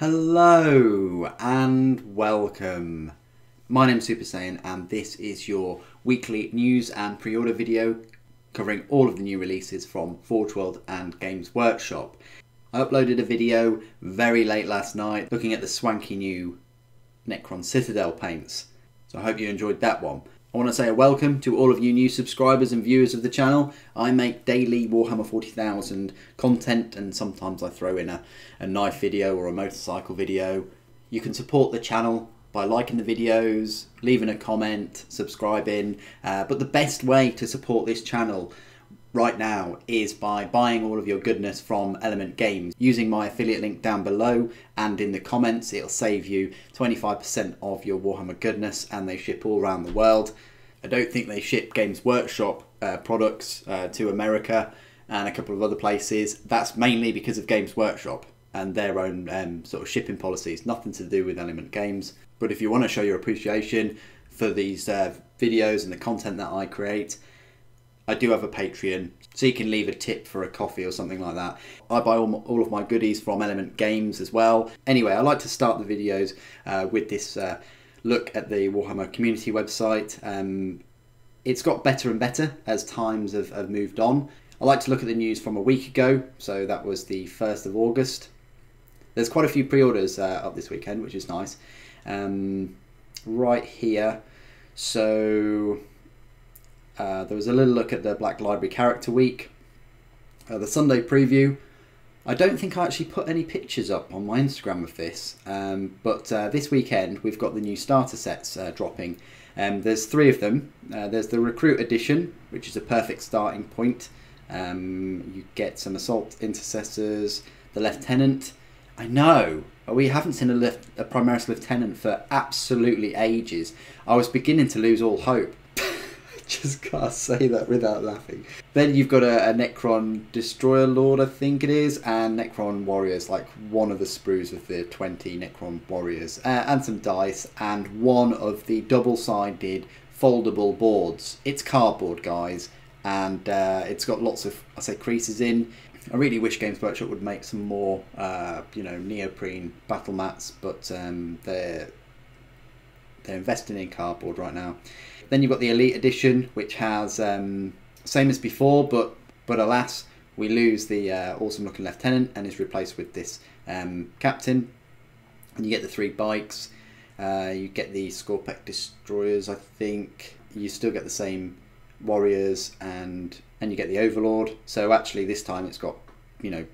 Hello and welcome. My name's Super Saiyan and this is your weekly news and pre-order video covering all of the new releases from Forge World and Games Workshop. I uploaded a video very late last night looking at the swanky new Necron Citadel paints. So I hope you enjoyed that one. I want to say a welcome to all of you new subscribers and viewers of the channel. I make daily Warhammer 40,000 content and sometimes I throw in a, a knife video or a motorcycle video. You can support the channel by liking the videos, leaving a comment, subscribing, uh, but the best way to support this channel right now is by buying all of your goodness from Element Games. Using my affiliate link down below and in the comments, it'll save you 25% of your Warhammer goodness and they ship all around the world. I don't think they ship Games Workshop uh, products uh, to America and a couple of other places. That's mainly because of Games Workshop and their own um, sort of shipping policies, nothing to do with Element Games. But if you want to show your appreciation for these uh, videos and the content that I create, I do have a Patreon, so you can leave a tip for a coffee or something like that. I buy all, all of my goodies from Element Games as well. Anyway, I like to start the videos uh, with this uh, look at the Warhammer community website. Um, it's got better and better as times have, have moved on. I like to look at the news from a week ago, so that was the 1st of August. There's quite a few pre-orders uh, up this weekend, which is nice. Um, right here, so uh, there was a little look at the Black Library Character Week, uh, the Sunday preview. I don't think I actually put any pictures up on my Instagram of this, um, but uh, this weekend we've got the new starter sets uh, dropping. Um, there's three of them. Uh, there's the Recruit Edition, which is a perfect starting point. Um, you get some Assault Intercessors, the Lieutenant. I know, we haven't seen a, lift, a Primaris Lieutenant for absolutely ages. I was beginning to lose all hope just can't say that without laughing. Then you've got a, a, Necron Destroyer Lord, I think it is, and Necron Warriors, like one of the sprues of the 20 Necron Warriors, uh, and some dice, and one of the double-sided foldable boards. It's cardboard, guys, and uh, it's got lots of, I say, creases in. I really wish Games Workshop would make some more, uh, you know, neoprene battle mats, but um, they're they're investing in cardboard right now. Then you've got the Elite Edition, which has um, same as before, but but alas, we lose the uh, awesome looking lieutenant and is replaced with this um, captain. And you get the three bikes. Uh, you get the Skorpekh destroyers, I think. You still get the same warriors and and you get the Overlord. So actually, this time it's got you know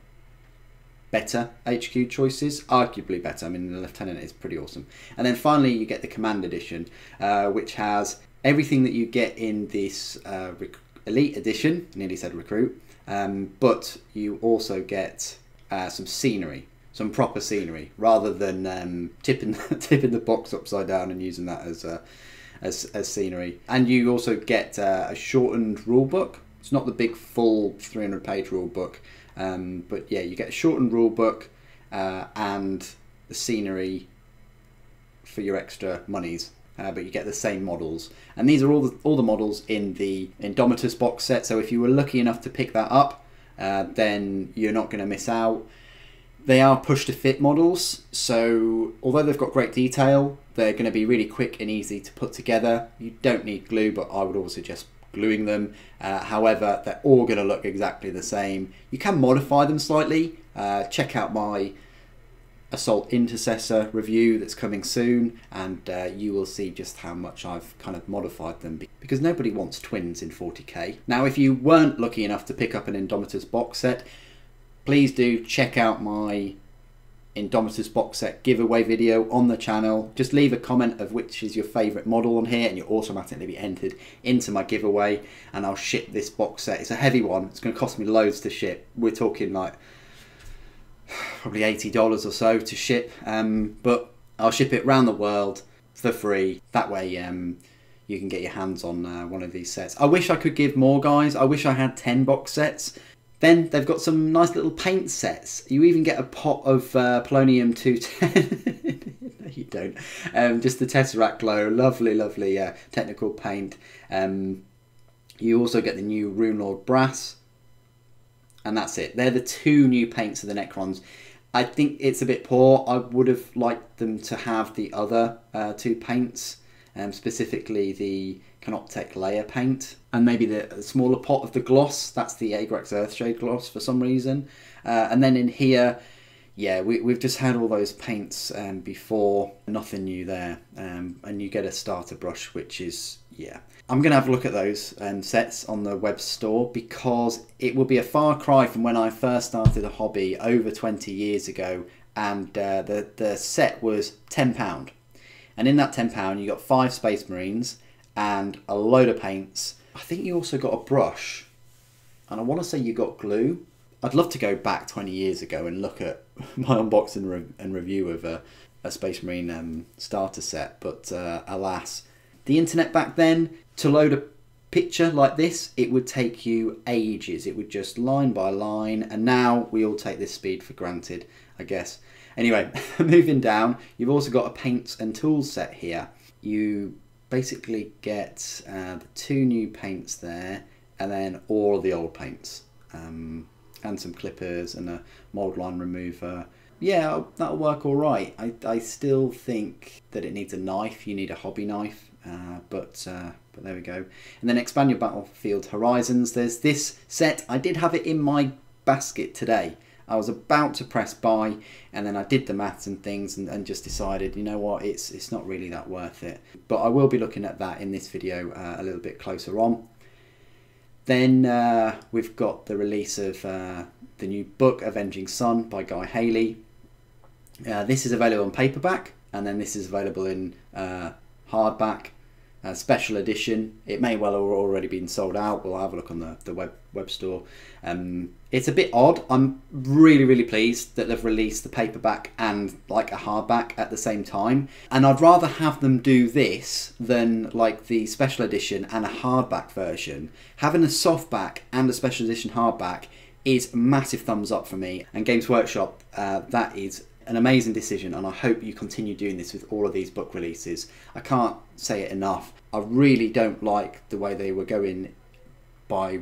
better HQ choices, arguably better. I mean, the Lieutenant is pretty awesome. And then finally, you get the Command Edition, uh, which has everything that you get in this uh, Elite Edition, nearly said recruit, um, but you also get uh, some scenery, some proper scenery, rather than um, tipping tipping the box upside down and using that as uh, as, as scenery. And you also get uh, a shortened rule book. It's not the big full 300 page rule book, um, but yeah, you get a shortened rule book uh, and the scenery for your extra monies uh, but you get the same models. And these are all the, all the models in the Indomitus box set, so if you were lucky enough to pick that up, uh, then you're not going to miss out. They are push to fit models, so although they've got great detail, they're going to be really quick and easy to put together. You don't need glue, but I would always suggest gluing them. Uh, however, they're all going to look exactly the same. You can modify them slightly. Uh, check out my Assault Intercessor review that's coming soon, and uh, you will see just how much I've kind of modified them because nobody wants twins in 40k. Now, if you weren't lucky enough to pick up an Indomitus box set, please do check out my Indomitus box set giveaway video on the channel. Just leave a comment of which is your favourite model on here and you'll automatically be entered into my giveaway and I'll ship this box set. It's a heavy one. It's going to cost me loads to ship. We're talking like probably $80 or so to ship. Um, but I'll ship it around the world for free. That way um, you can get your hands on uh, one of these sets. I wish I could give more, guys. I wish I had 10 box sets. Then they've got some nice little paint sets. You even get a pot of uh, Polonium 210. no, you don't. Um, just the Tesseract glow. Lovely, lovely uh, technical paint. Um, you also get the new Rune Lord Brass and that's it. They're the two new paints of the Necrons. I think it's a bit poor. I would have liked them to have the other uh, two paints, um, specifically the Canoptek layer paint, and maybe the smaller pot of the gloss. That's the Agrax Earthshade gloss for some reason. Uh, and then in here, yeah, we, we've just had all those paints um, before, nothing new there. Um, and you get a starter brush, which is, yeah. I'm going to have a look at those um, sets on the web store because it will be a far cry from when I first started a hobby over 20 years ago and uh, the, the set was £10. And in that £10 you got five Space Marines and a load of paints. I think you also got a brush and I want to say you got glue. I'd love to go back 20 years ago and look at my unboxing re and review of a, a Space Marine um, starter set, but uh, alas. The internet back then, to load a picture like this, it would take you ages. It would just line by line, and now we all take this speed for granted, I guess. Anyway, moving down, you've also got a paints and tools set here. You basically get uh, the two new paints there, and then all the old paints. Um, and some clippers and a mold line remover. Yeah, that'll work all right. I, I still think that it needs a knife. You need a hobby knife, uh, but uh, but there we go. And then expand your battlefield horizons. There's this set. I did have it in my basket today. I was about to press buy, and then I did the maths and things, and, and just decided, you know what, it's it's not really that worth it. But I will be looking at that in this video uh, a little bit closer on. Then uh, we've got the release of uh, the new book Avenging Sun by Guy Haley. Uh, this is available on paperback, and then this is available in uh, hardback uh, special edition. It may well have already been sold out. We'll have a look on the, the web web store. Um, it's a bit odd. I'm really really pleased that they've released the paperback and like a hardback at the same time. And I'd rather have them do this than like the special edition and a hardback version. Having a softback and a special edition hardback is massive thumbs up for me. And Games Workshop, uh, that is an amazing decision and I hope you continue doing this with all of these book releases. I can't say it enough. I really don't like the way they were going by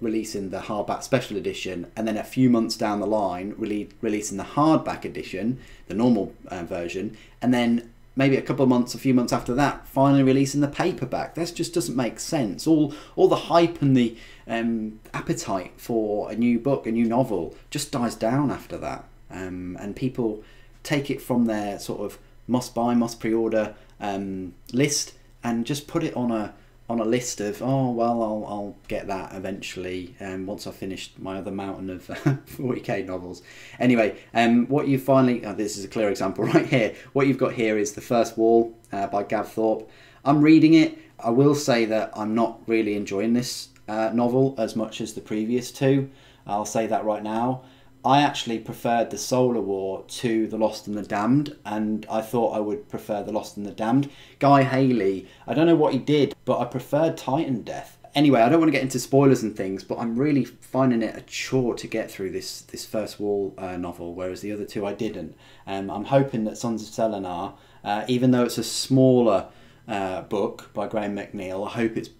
releasing the hardback special edition and then a few months down the line rele- releasing the hardback edition, the normal uh, version, and then maybe a couple of months, a few months after that, finally releasing the paperback. That just doesn't make sense. All all the hype and the um, appetite for a new book, a new novel, just dies down after that um, and people take it from their sort of must buy, must pre-order um, list and just put it on a on a list of oh well I'll, I'll get that eventually um, once I've finished my other mountain of 40k novels. Anyway, um, what you finally oh, this is a clear example right here. What you've got here is the first wall uh, by Gav Thorpe. I'm reading it. I will say that I'm not really enjoying this uh, novel as much as the previous two. I'll say that right now. I actually preferred the Solar War to The Lost and the Damned, and I thought I would prefer The Lost and the Damned. Guy Haley, I don't know what he did, but I preferred Titan Death. Anyway, I don't want to get into spoilers and things, but I'm really finding it a chore to get through this this first wall uh, novel, whereas the other two I didn't. Um, I'm hoping that Sons of Selenar, uh, even though it's a smaller uh, book by Graham McNeill, I hope it's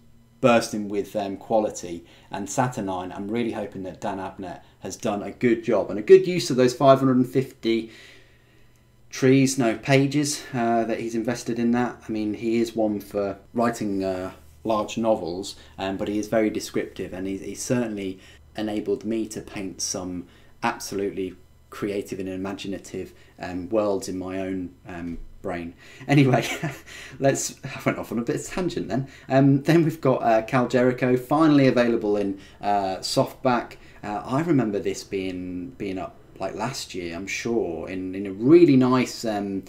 bursting with um, quality. And Saturnine, I'm really hoping that Dan Abnett has done a good job and a good use of those 550 trees, no pages uh, that he's invested in that. I mean, he is one for writing uh, large novels, um, but he is very descriptive and he's, he's certainly enabled me to paint some absolutely creative and imaginative um, worlds in my own um, brain. Anyway, let's. I went off on a bit of tangent then. Um, then we've got uh, Kal Jericho, finally available in uh, softback. Uh, I remember this being being up like last year, I'm sure, in in a really nice. Um,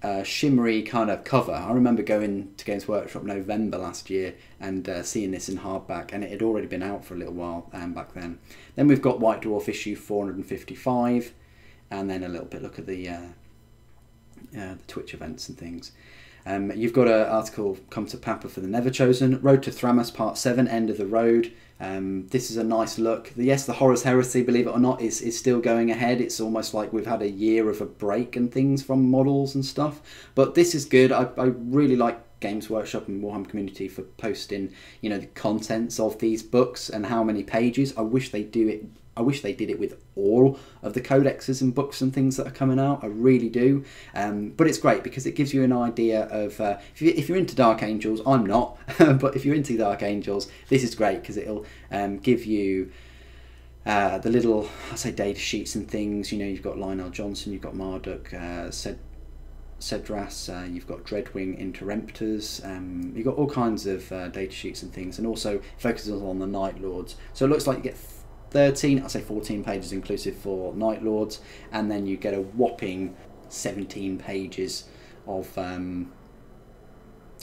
uh, shimmery kind of cover. I remember going to Games Workshop November last year and uh, seeing this in hardback, and it had already been out for a little while um, back then. Then we've got White Dwarf issue 455, and then a little bit look at the uh, uh, the Twitch events and things. Um, you've got an article, Come to Papa for the Never Chosen, Road to Thramas Part 7, End of the Road. Um, this is a nice look. Yes, the Horus Heresy, believe it or not, is, is still going ahead. It's almost like we've had a year of a break and things from models and stuff. But this is good. I, I really like Games Workshop and Warhammer community for posting, you know, the contents of these books and how many pages. I wish they do it. I wish they did it with all of the codexes and books and things that are coming out. I really do. Um, but it's great because it gives you an idea of uh, if, you, you're into Dark Angels. I'm not, but if you're into Dark Angels, this is great because it'll um, give you. Uh, the little, I say, data sheets and things. You know, you've got Lion El'Jonson, you've got Marduk, uh, said Sedras, uh, you've got Dreadwing Interemptors, um, you've got all kinds of uh, data sheets and things, and also focuses on the Night Lords. So it looks like you get 13, I'd say 14 pages inclusive for Night Lords, and then you get a whopping 17 pages of um,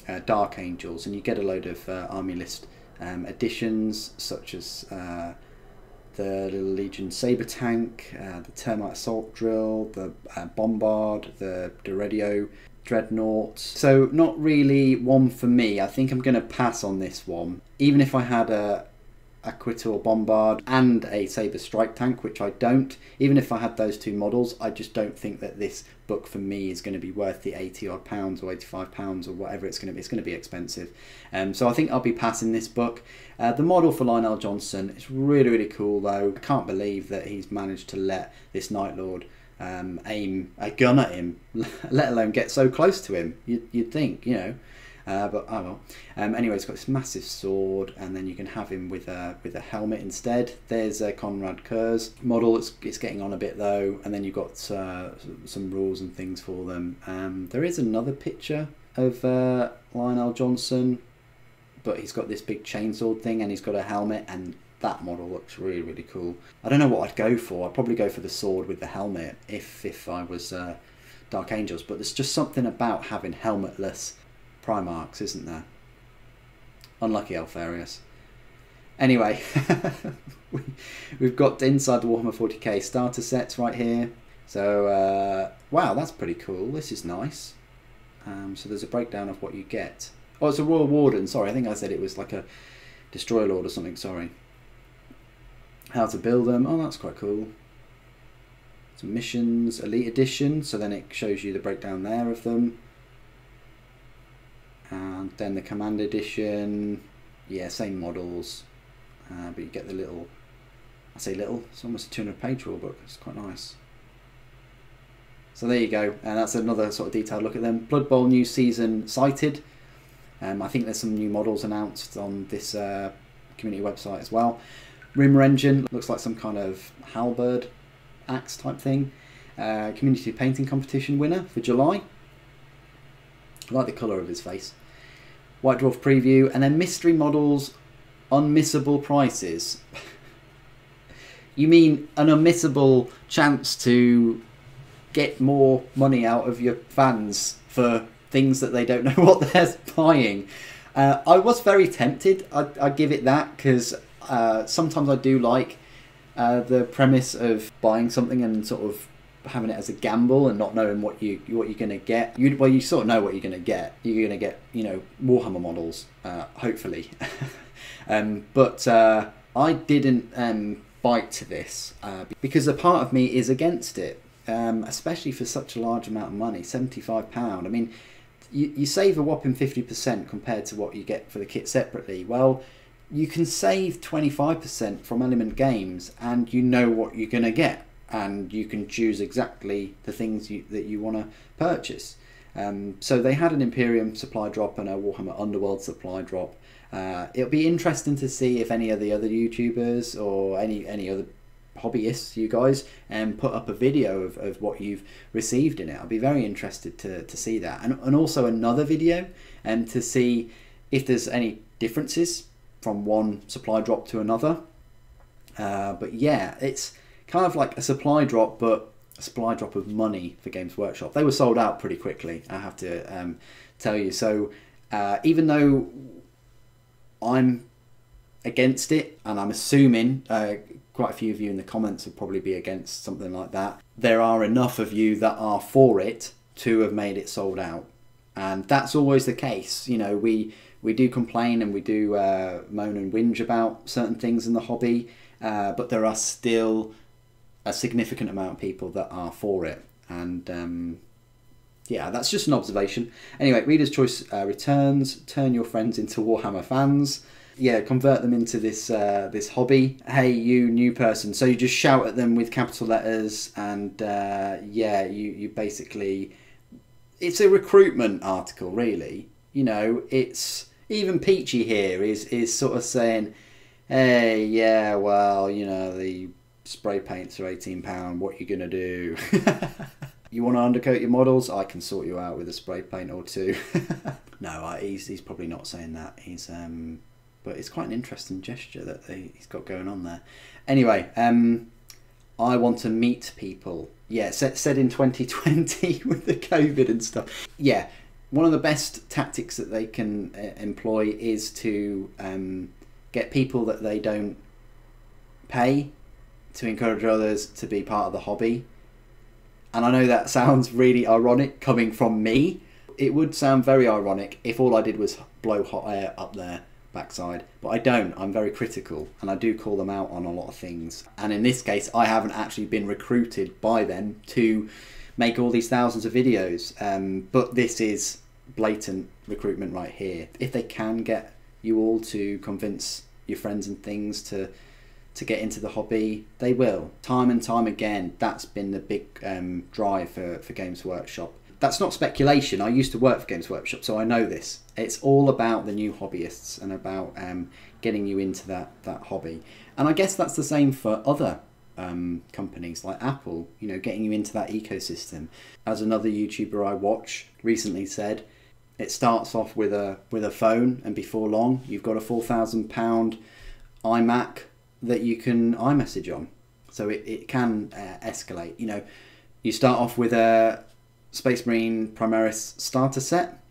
uh, Dark Angels, and you get a load of uh, army list um, additions such as uh, the Legion Saber Tank, uh, the Termite Assault Drill, the uh, Bombard, the Deredeo Dreadnought. So not really one for me. I think I'm going to pass on this one. Even if I had a Arquitor Bombard and a Sabre Strike Tank, which I don't. Even if I had those two models, I just don't think that this book for me is going to be worth the 80 odd pounds or 85 pounds or whatever it's going to be. It's going to be expensive. Um, so I think I'll be passing this book. Uh, the model for Lion El'Jonson is really, really cool though. I can't believe that he's managed to let this Night Lord um, aim a gun at him, let alone get so close to him. You'd, you'd think, you know. Uh, but oh well. Um, anyway, he's got this massive sword, and then you can have him with a with a helmet instead. There's a Konrad Curze model. It's, it's getting on a bit though, and then you've got uh, some rules and things for them. Um, there is another picture of uh, Lion El'Jonson, but he's got this big chainsaw thing, and he's got a helmet, and that model looks really really cool. I don't know what I'd go for. I'd probably go for the sword with the helmet if if I was. Uh, Dark Angels, but there's just something about having helmetless Primarchs, isn't there? Unlucky Alpharius. Anyway, we've got inside the Warhammer 40k starter sets right here. So, uh, wow, that's pretty cool. This is nice. Um, so there's a breakdown of what you get. Oh, it's a Royal Warden. Sorry, I think I said it was like a Destroyer Lord or something. Sorry. How to build them. Oh, that's quite cool. Some missions, Elite Edition. So then it shows you the breakdown there of them and then the command edition yeah same models. Uh, but you get the little I say little it's almost a 200 page rule book. It's quite nice. So there you go. And that's another sort of detailed look at them. Blood Bowl new season cited um, I think there's some new models announced on this uh, community website as well. Rimmer engine looks like some kind of halberd axe type thing. Uh, community painting competition winner for July. I like the colour of his face. White Dwarf preview, and then mystery models, unmissable prices. you mean an unmissable chance to get more money out of your fans for things that they don't know what they're buying? Uh, I was very tempted. I, I give it that because uh, sometimes I do like uh, the premise of buying something and sort of having it as a gamble and not knowing what you what you're going to get. You well, you sort of know what you're going to get. You're going to get you know Warhammer models, uh, hopefully. um, but uh, I didn't um, bite to this uh, because a part of me is against it, um, especially for such a large amount of money, seventy five pound. I mean, you, you save a whopping fifty percent compared to what you get for the kit separately. Well. You can save 25% from Element Games and you know what you're going to get and you can choose exactly the things you, that you want to purchase. Um, so they had an Imperium supply drop and a Warhammer Underworld supply drop. Uh, it'll be interesting to see if any of the other YouTubers or any any other hobbyists, you guys, um, put up a video of, of what you've received in it. I'll be very interested to, to see that. And, and also another video um, to see if there's any differences from one supply drop to another. Uh, but yeah, it's kind of like a supply drop, but a supply drop of money for Games Workshop. They were sold out pretty quickly, I have to um, tell you. So uh, even though I'm against it, and I'm assuming uh, quite a few of you in the comments would probably be against something like that, there are enough of you that are for it to have made it sold out. And that's always the case. You know, we we do complain and we do uh, moan and whinge about certain things in the hobby, uh, but there are still a significant amount of people that are for it, and um, yeah, that's just an observation. Anyway, Reader's Choice uh, returns. Turn your friends into Warhammer fans. Yeah, convert them into this uh, this hobby. Hey, you new person. So you just shout at them with capital letters, and uh, yeah, you you basically. It's a recruitment article, really. You know, it's even Peachy here is is sort of saying, "Hey, yeah, well, you know, the spray paints are eighteen pound. What you gonna do?" you want to undercoat your models? I can sort you out with a spray paint or two. no, he's, he's probably not saying that. He's um, but it's quite an interesting gesture that they, he's got going on there. Anyway, um, I want to meet people. Yeah, said, said in 2020 with the COVID and stuff. Yeah, one of the best tactics that they can uh, employ is to um, get people that they don't pay to encourage others to be part of the hobby. And I know that sounds really ironic coming from me. It would sound very ironic if all I did was blow hot air up their backside, but I don't. I'm very critical and I do call them out on a lot of things. And in this case, I haven't actually been recruited by them to make all these thousands of videos. Um, but this is blatant recruitment right here. If they can get you all to convince your friends and things to to get into the hobby, they will. Time and time again, that's been the big um, drive for, for Games Workshop that's not speculation. I used to work for Games Workshop, so I know this. It's all about the new hobbyists and about um, getting you into that that hobby. And I guess that's the same for other um, companies like Apple. You know, getting you into that ecosystem. As another YouTuber I watch recently said, it starts off with a with a phone, and before long, you've got a four thousand pound iMac that you can iMessage on. So it, it can uh, escalate. You know, you start off with a Space Marine Primaris starter set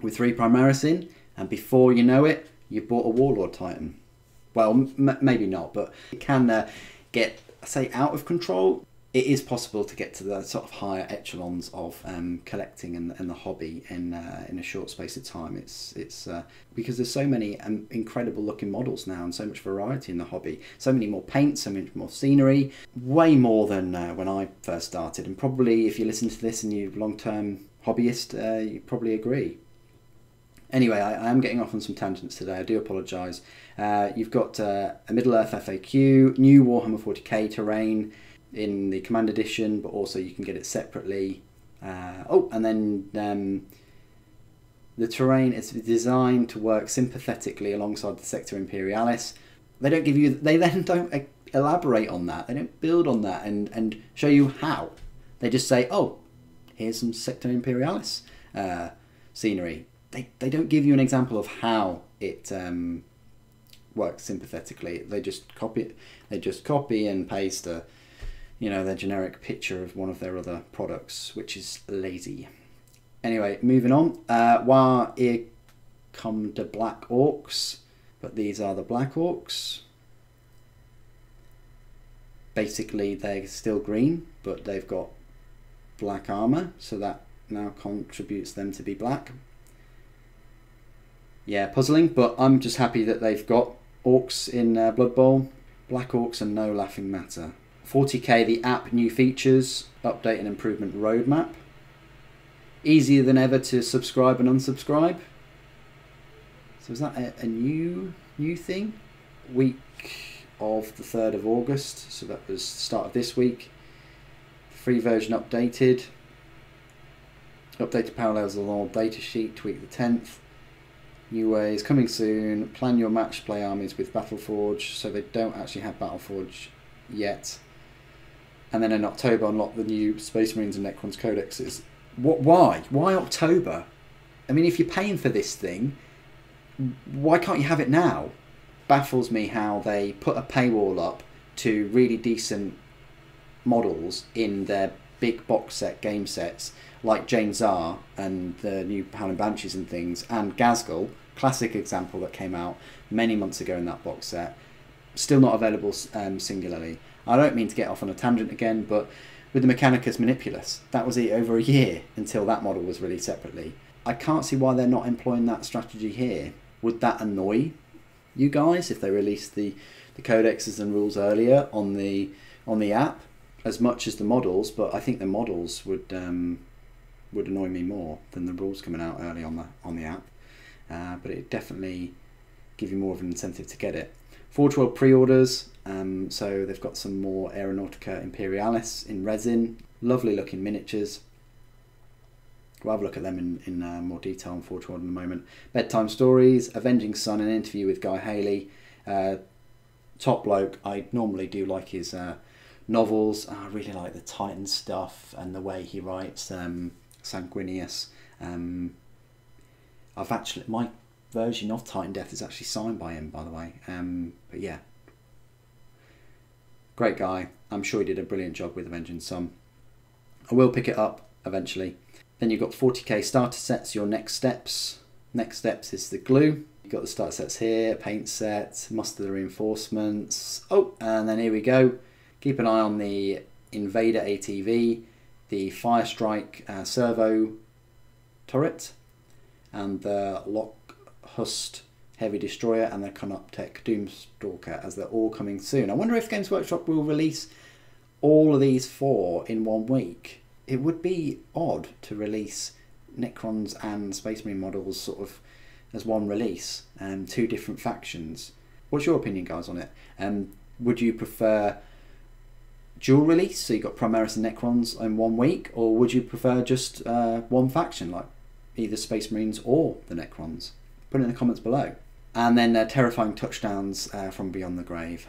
with three Primaris in, and before you know it, you've bought a Warlord Titan. Well, maybe not, but it can uh, get, say, out of control it is possible to get to the sort of higher echelons of um, collecting and, and the hobby in uh, in a short space of time. It's it's uh, because there's so many um, incredible looking models now and so much variety in the hobby. So many more paints, so much more scenery, way more than uh, when I first started. And probably if you listen to this and you're long term hobbyist, uh, you probably agree. Anyway, I, I, am getting off on some tangents today. I do apologise. Uh, you've got uh, a Middle Earth FAQ, new Warhammer 40k terrain in the Command Edition, but also you can get it separately. Uh, oh, and then um, the terrain is designed to work sympathetically alongside the Sector Imperialis. They don't give you, they then don't elaborate on that. They don't build on that and, and show you how. They just say, oh, here's some Sector Imperialis uh, scenery. They, they don't give you an example of how it um, works sympathetically. They just copy. They just copy and paste a you know, their generic picture of one of their other products, which is lazy. Anyway, moving on. Uh, Wah here come the Black Orcs, but these are the Black Orcs. Basically, they're still green, but they've got black armor, so that now contributes them to be black. Yeah, puzzling, but I'm just happy that they've got orcs in uh, Blood Bowl. Black orcs are no laughing matter. 40k, the app new features, update and improvement roadmap. Easier than ever to subscribe and unsubscribe. So is that a, a new new thing? Week of the 3rd of August, so that was start of this week. Free version updated. Updated parallels the old data sheet, tweak the 10th. New ways coming soon. Plan your match play armies with Battleforge, so they don't actually have Battleforge yet and then in October unlock the new Space Marines and Necrons codexes. What? Why? Why October? I mean, if you're paying for this thing, why can't you have it now? Baffles me how they put a paywall up to really decent models in their big box set game sets like Jain Zar and the new Howling Banshees and things, and Ghazghkull, classic example that came out many months ago in that box set, still not available um, singularly. I don't mean to get off on a tangent again, but with the Mechanicus Manipulus, that was over a year until that model was released separately. I can't see why they're not employing that strategy here. Would that annoy you guys if they released the, the codexes and rules earlier on the on the app as much as the models? But I think the models would um, would annoy me more than the rules coming out early on the on the app. Uh, but it definitely give you more of an incentive to get it. Forge World pre-orders, um, so they've got some more Aeronautica Imperialis in resin, lovely looking miniatures. We'll have a look at them in, in uh, more detail on Forge World in a moment. Bedtime Stories, Avenging Sun, an interview with Guy Haley. Uh, top bloke, I normally do like his uh, novels. I really like the Titan stuff and the way he writes um, Sanguinius. Um, I've actually, my version of Titan Death is actually signed by him, by the way. Um, but yeah, great guy. I'm sure he did a brilliant job with Avenging Sun. I will pick it up eventually. Then you've got 40k starter sets, your next steps. Next steps is the glue. You've got the starter sets here, paint set, muster the reinforcements. Oh, and then here we go. Keep an eye on the Invader ATV, the Firestrike uh, servo turret, and the Lokhust Heavy Destroyer and the Canoptek Doomstalker as they're all coming soon. I wonder if Games Workshop will release all of these four in one week it would be odd to release Necrons and Space Marine models sort of as one release, um, two different factions. What's your opinion, guys, on it? Um, would you prefer dual release, so you got Primaris and Necrons in one week, or would you prefer just uh, one faction, like either Space Marines or the Necrons? Put it in the comments below. And then uh, terrifying touchdowns uh, from Beyond the Grave.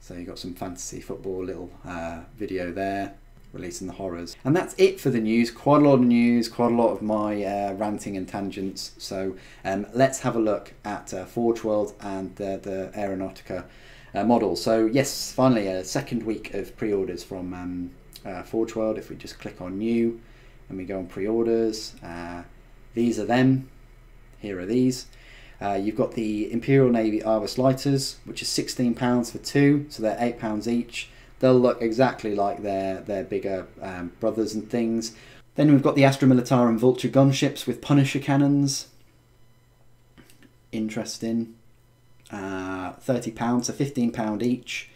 So you got some fantasy football little uh, video there releasing the horrors. And that's it for the news. Quite a lot of news, quite a lot of my uh, ranting and tangents. So um, let's have a look at uh, Forge World and uh, the Aeronautica uh, model. So yes, finally a second week of pre-orders from um, uh, Forge World. If we just click on new and we go on pre-orders, these are them. Here are these. Uh, you've got the Imperial Navy Arvus lighters, which is £16 for two, so they're £8 each they'll look exactly like their their bigger um, brothers and things. Then we've got the Astra Militarum Vulture gunships with Punisher cannons. Interesting. Uh, £30, so £15 each.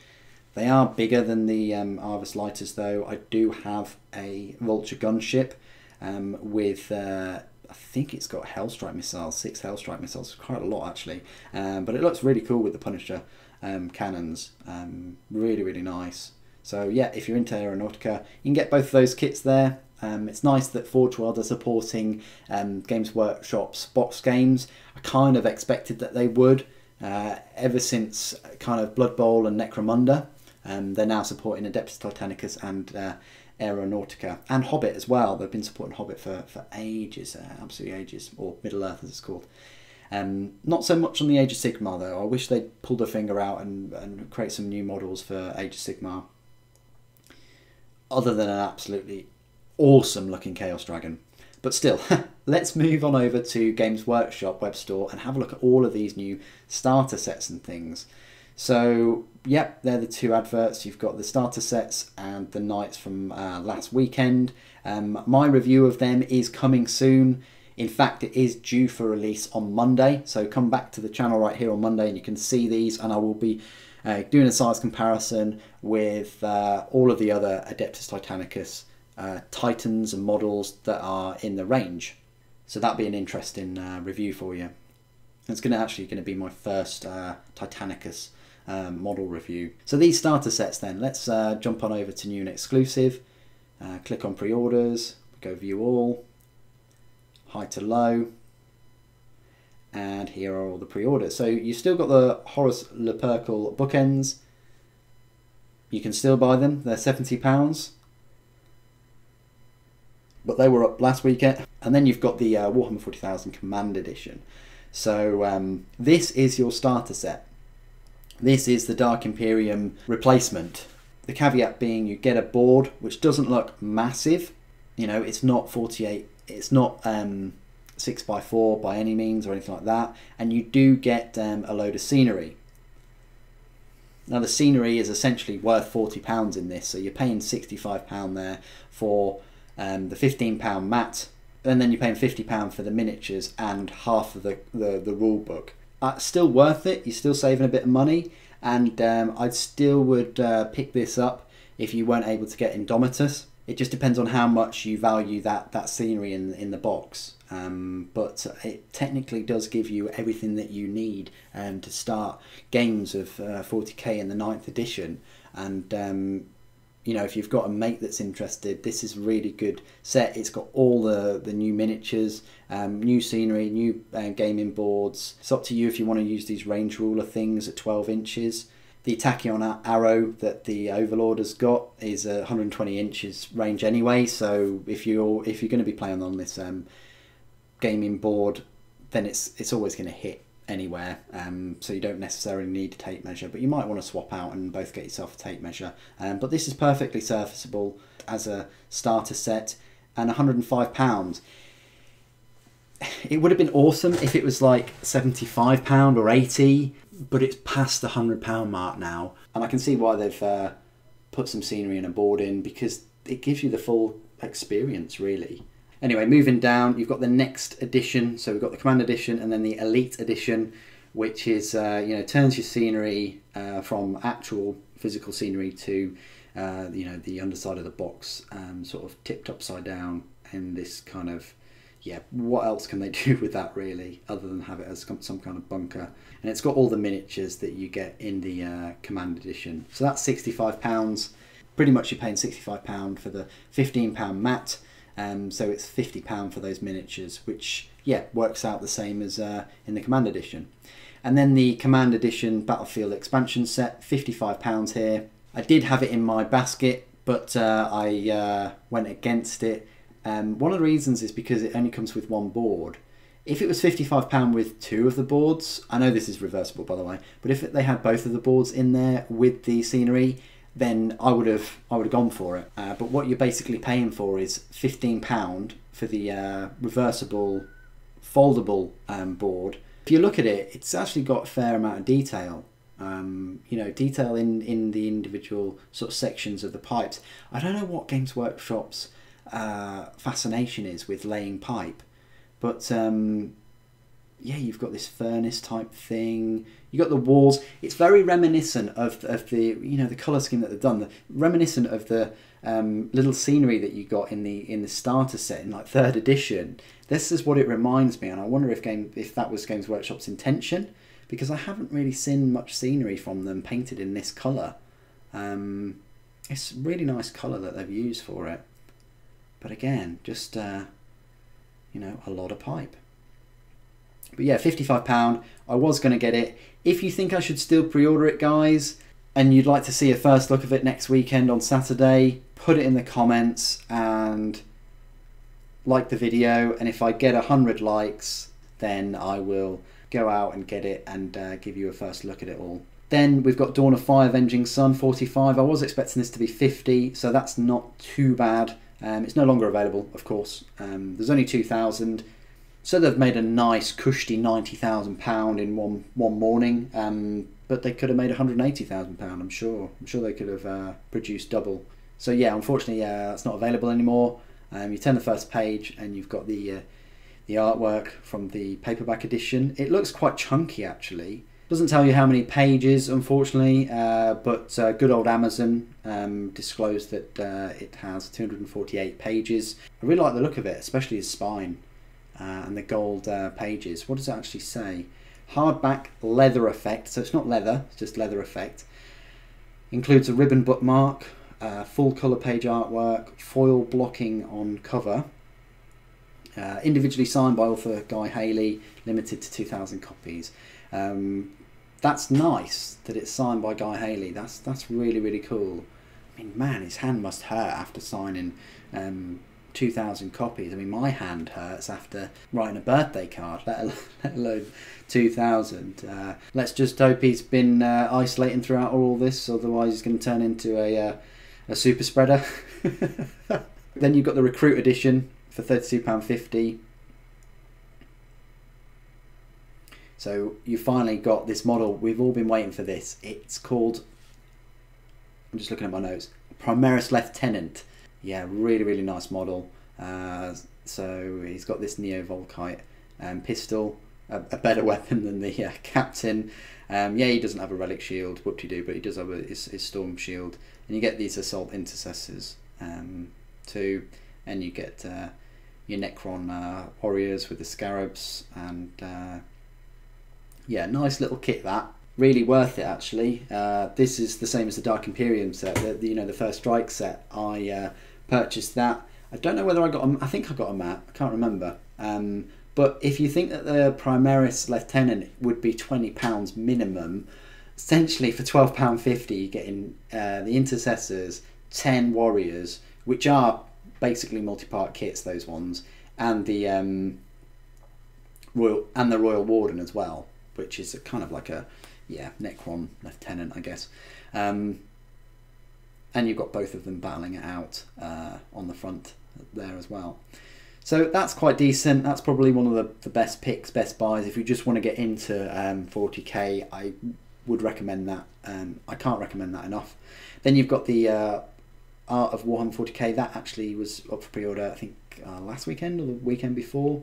They are bigger than the um, Arvus lighters though. I do have a Vulture gunship um, with, uh, I think it's got Hellstrike missiles, six Hellstrike missiles, quite a lot actually. Um, but it looks really cool with the Punisher um, cannons. Um, really, really nice. So yeah, if you're into Aeronautica, you can get both of those kits there. Um, it's nice that Forge World are supporting um, Games Workshop's box games. I kind of expected that they would. Uh, ever since kind of Blood Bowl and Necromunda, um, they're now supporting Adeptus Titanicus and uh, Aeronautica and Hobbit as well. They've been supporting Hobbit for, for ages, uh, absolutely ages, or Middle Earth as it's called. Um, not so much on the Age of Sigmar though. I wish they'd pulled a finger out and, and create some new models for Age of Sigmar. other than an absolutely awesome looking Chaos Dragon. But still, let's move on over to Games Workshop web store and have a look at all of these new starter sets and things. So, yep, they're the two adverts. You've got the starter sets and the knights from uh, last weekend. Um, my review of them is coming soon. In fact, it is due for release on Monday. So come back to the channel right here on Monday and you can see these and I will be uh, doing a size comparison with uh, all of the other Adeptus Titanicus uh, Titans and models that are in the range. So that'll be an interesting uh, review for you. It's going to actually going to be my first uh, Titanicus um, model review. So these starter sets then, let's uh, jump on over to new and exclusive. click on pre-orders, go view all, high to low, and here are all the pre-orders. So you've still got the Horus Lupercal bookends. You can still buy them. They're £70. But they were up last weekend. And then you've got the uh, Warhammer 40,000 Command Edition. So um, this is your starter set. This is the Dark Imperium replacement. The caveat being you get a board which doesn't look massive. You know, it's not 48, it's not um, six by four by any means or anything like that, and you do get um, a load of scenery. Now the scenery is essentially worth forty pounds in this, so you're paying sixty-five pound there for um, the fifteen pound mat, and then you're paying fifty pound for the miniatures and half of the the, the rule book. Uh, still worth it. You're still saving a bit of money, and um, I still would uh, pick this up if you weren't able to get Indomitus it just depends on how much you value that that scenery in in the box. Um, but it technically does give you everything that you need um, to start games of uh, 40k in the ninth edition. And um, you know, if you've got a mate that's interested, this is a really good set. It's got all the the new miniatures, um, new scenery, new uh, gaming boards. It's up to you if you want to use these range ruler things at 12 inches the tachyon arrow that the Overlord has got is a 120 inches range anyway. So if you're if you're going to be playing on this um, gaming board, then it's it's always going to hit anywhere. Um, so you don't necessarily need a tape measure, but you might want to swap out and both get yourself a tape measure. Um, but this is perfectly serviceable as a starter set, and 105 pounds. It would have been awesome if it was like 75 pound or 80 but it's past the hundred pound mark now, and I can see why they've uh, put some scenery and a board in because it gives you the full experience, really. Anyway, moving down, you've got the next edition. So we've got the Command Edition and then the Elite Edition, which is uh, you know turns your scenery uh, from actual physical scenery to uh, you know the underside of the box, um, sort of tipped upside down in this kind of yeah, what else can they do with that really, other than have it as some kind of bunker? And it's got all the miniatures that you get in the uh, Command Edition. So that's £65. Pretty much you're paying £65 for the £15 mat. Um, so it's £50 for those miniatures, which, yeah, works out the same as uh, in the Command Edition. And then the Command Edition Battlefield expansion set, £55 here. I did have it in my basket, but uh, I uh, went against it um, one of the reasons is because it only comes with one board. If it was £55 with two of the boards, I know this is reversible by the way, but if they had both of the boards in there with the scenery, then I would have I would have gone for it. Uh, but what you're basically paying for is £15 for the uh, reversible, foldable um, board. If you look at it, it's actually got a fair amount of detail. Um, you know, detail in, in the individual sort of sections of the pipes. I don't know what Games Workshop's uh, fascination is with laying pipe. But um, yeah, you've got this furnace type thing. You got the walls. It's very reminiscent of, of the you know the color scheme that they've done. The reminiscent of the um, little scenery that you got in the in the starter set in like third edition. This is what it reminds me, and I wonder if game if that was Games Workshop's intention, because I haven't really seen much scenery from them painted in this color. Um, it's really nice color that they've used for it. But again, just, uh, you know, a lot of pipe. But yeah, £55. I was going to get it. If you think I should still pre-order it, guys, and you'd like to see a first look of it next weekend on Saturday, put it in the comments and like the video. And if I get 100 likes, then I will go out and get it and uh, give you a first look at it all. Then we've got Dawn of Fire Avenging Sun 45. I was expecting this to be 50, so that's not too bad. Um, it's no longer available, of course. Um, there's only 2,000. So they've made a nice, cushy £90,000 in one, one morning, um, but they could have made £180,000, I'm sure. I'm sure they could have uh, produced double. So yeah, unfortunately, uh, it's not available anymore. Um, you turn the first page and you've got the, uh, the artwork from the paperback edition. It looks quite chunky, actually. Doesn't tell you how many pages, unfortunately, uh, but uh, good old Amazon um, disclosed that uh, it has 248 pages. I really like the look of it, especially his spine uh, and the gold uh, pages. What does it actually say? Hardback leather effect, so it's not leather, it's just leather effect. Includes a ribbon bookmark, uh, full colour page artwork, foil blocking on cover. individually signed by author Guy Haley, limited to 2,000 copies. Um, that's nice that it's signed by Guy Haley. That's that's really really cool. I mean, man, his hand must hurt after signing um, 2,000 copies. I mean, my hand hurts after writing a birthday card, let alone, let alone 2,000. Uh, let's just hope he's been uh, isolating throughout all this, otherwise he's going to turn into a, uh, a super spreader. then you've got the Recruit Edition for £32.50. So you finally got this model. We've all been waiting for this. It's called, I'm just looking at my notes, Primaris Lieutenant. Yeah, really, really nice model. Uh, so he's got this Neo Volkite um, pistol, a, a, better weapon than the uh, Captain. Um, yeah, he doesn't have a relic shield, do you do? But he does have a, his, his storm shield. And you get these assault intercessors. Um, too, and you get uh, your Necron uh, warriors with the scarabs, and uh, yeah, nice little kit that. Really worth it actually. Uh, this is the same as the Dark Imperium set, the, the you know the first strike set. I uh, purchased that. I don't know whether I got. A, I think I got a map. I can't remember. Um, but if you think that the Primaris Lieutenant would be twenty pounds minimum, essentially for twelve pound fifty, you're getting uh, the Intercessors, ten Warriors, which are basically multi-part kits. Those ones, and the um, Royal and the Royal Warden as well, which is a kind of like a yeah Necron Lieutenant, I guess. Um, and you've got both of them battling it out uh, on the front there as well. So that's quite decent. That's probably one of the, the best picks, best buys. If you just want to get into um, 40k, I would recommend that. Um, I can't recommend that enough. Then you've got the uh, Art of Warhammer 40k. That actually was up for pre-order, I think, uh, last weekend or the weekend before.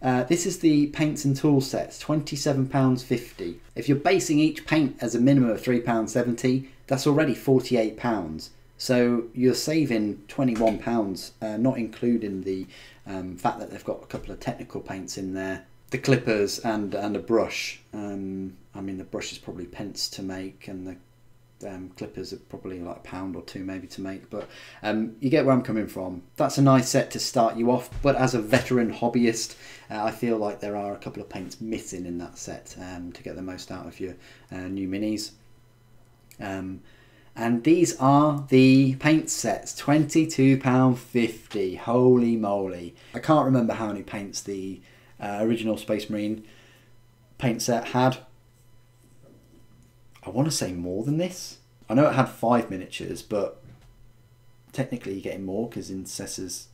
Uh, this is the paints and tool sets, £27.50. If you're basing each paint as a minimum of £3.70, that's already £48. So you're saving £21, uh, not including the um, fact that they've got a couple of technical paints in there. The clippers and, and a brush. Um, I mean, the brush is probably pence to make, and the um, clippers are probably like a pound or two maybe to make, but um, you get where I'm coming from. That's a nice set to start you off, but as a veteran hobbyist, uh, I feel like there are a couple of paints missing in that set um, to get the most out of your uh, new minis. Um, and these are the paint sets, £22.50. Holy moly. I can't remember how many paints the uh, original Space Marine paint set had. I want to say more than this. I know it had five miniatures, but technically you're getting more because Intercessors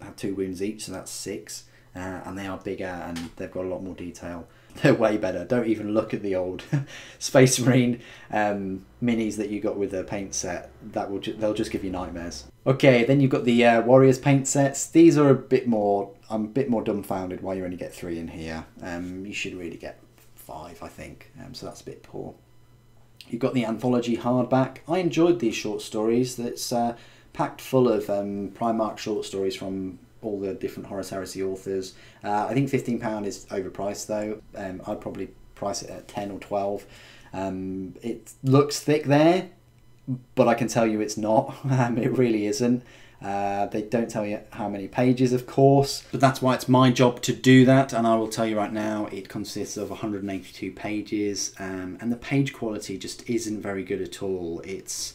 have two wounds each, so that's six. Uh, and they are bigger and they've got a lot more detail. They're way better. Don't even look at the old Space Marine um, minis that you got with the paint set. That will ju- they'll just give you nightmares. Okay, then you've got the uh, Warriors paint sets. These are a bit more. I'm a bit more dumbfounded why you only get three in here. Um, you should really get five, I think. Um, so that's a bit poor. You've got the anthology hardback. I enjoyed these short stories. That's uh, packed full of um, Primarch short stories from all the different Horus Heresy authors. Uh, I think £15 is overpriced though. Um, I'd probably price it at 10 or 12. Um, it looks thick there, but I can tell you it's not. Um, it really isn't. Uh, they don't tell you how many pages, of course, but that's why it's my job to do that. And I will tell you right now, it consists of 182 pages, um, and the page quality just isn't very good at all. It's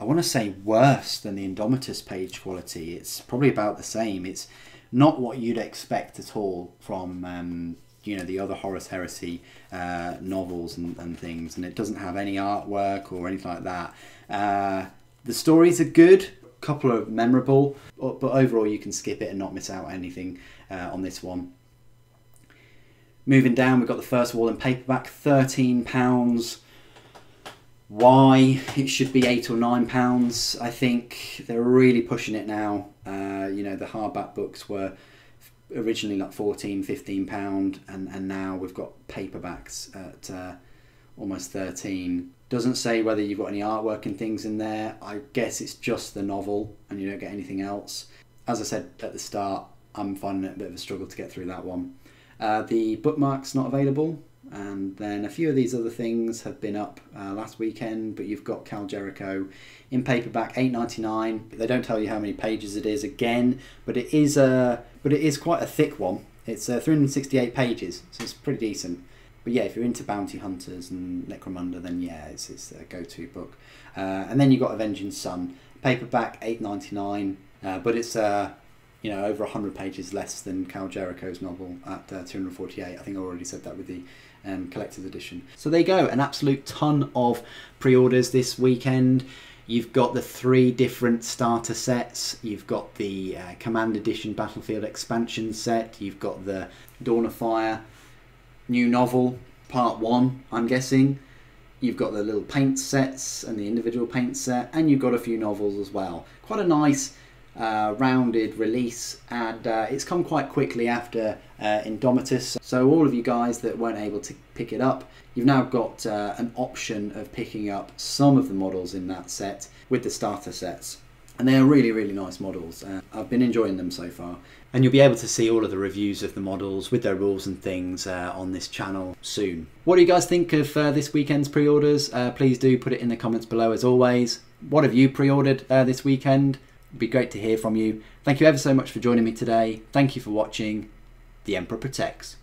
I want to say worse than the Indomitus page quality. It's probably about the same. It's not what you'd expect at all from um, you know the other Horus Heresy uh, novels and, and things, and it doesn't have any artwork or anything like that. Uh, the stories are good, couple are memorable, but overall you can skip it and not miss out anything uh, on this one. Moving down, we've got the first wall in paperback, thirteen pounds why it should be eight or nine pounds. I think they're really pushing it now. Uh, you know, the hardback books were originally like 14, 15 pound, and, and now we've got paperbacks at uh, almost 13. Doesn't say whether you've got any artwork and things in there. I guess it's just the novel and you don't get anything else. As I said at the start, I'm finding it a bit of a struggle to get through that one. Uh, the bookmark's not available and then a few of these other things have been up uh, last weekend but you've got Kal Jerico in paperback 8.99 they don't tell you how many pages it is again but it is a but it is quite a thick one it's uh, 368 pages so it's pretty decent but yeah if you're into bounty hunters and necromunda then yeah it's, it's a go-to book uh, and then you've got Avenging Son paperback 8.99 uh, but it's uh, you know over 100 pages less than Kal Jerico's novel at uh, 248 I think I already said that with the um, collector's edition. So there you go, an absolute ton of pre-orders this weekend. You've got the three different starter sets. You've got the uh, Command Edition Battlefield expansion set. You've got the Dawn of Fire new novel, part one, I'm guessing. You've got the little paint sets and the individual paint set, and you've got a few novels as well. Quite a nice uh, rounded release, and uh, it's come quite quickly after uh, Indomitus. So all of you guys that weren't able to pick it up, you've now got uh, an option of picking up some of the models in that set with the starter sets. And they are really really nice models. Uh, I've been enjoying them so far, and you'll be able to see all of the reviews of the models with their rules and things uh, on this channel soon. What do you guys think of uh, this weekend's pre-orders? Uh, please do put it in the comments below as always. What have you pre-ordered uh, this weekend? It'd be great to hear from you. Thank you ever so much for joining me today. Thank you for watching. The Emperor Protects.